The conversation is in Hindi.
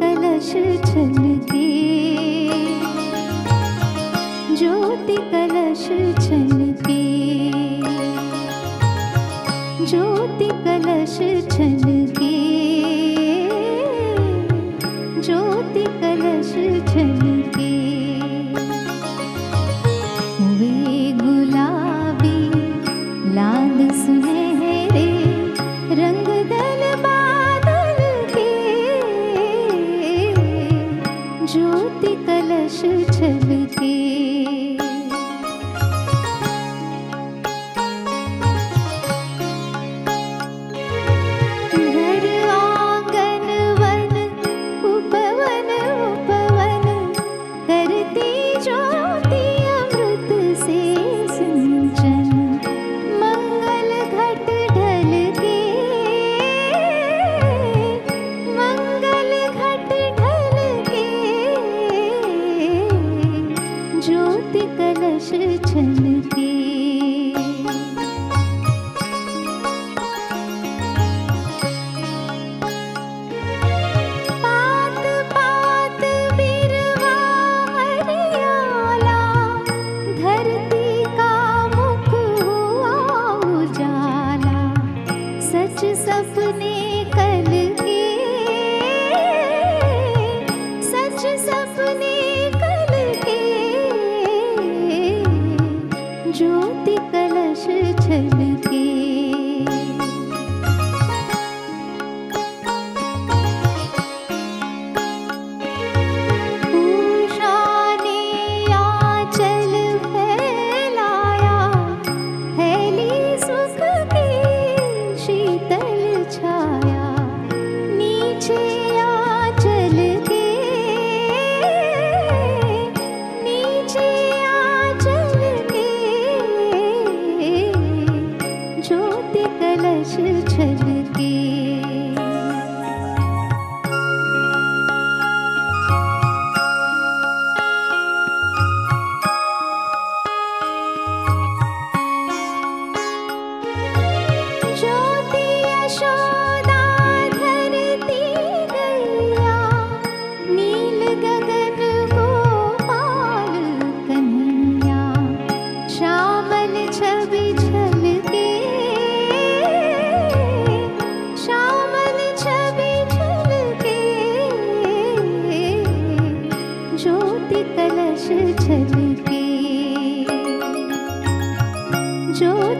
कलश छलके ज्योति कलश छलके ज्योति कलश छलके 是真的 छाया नीचे आ चल के। नीचे आ चल के। ज्योति कलश झलती सज जो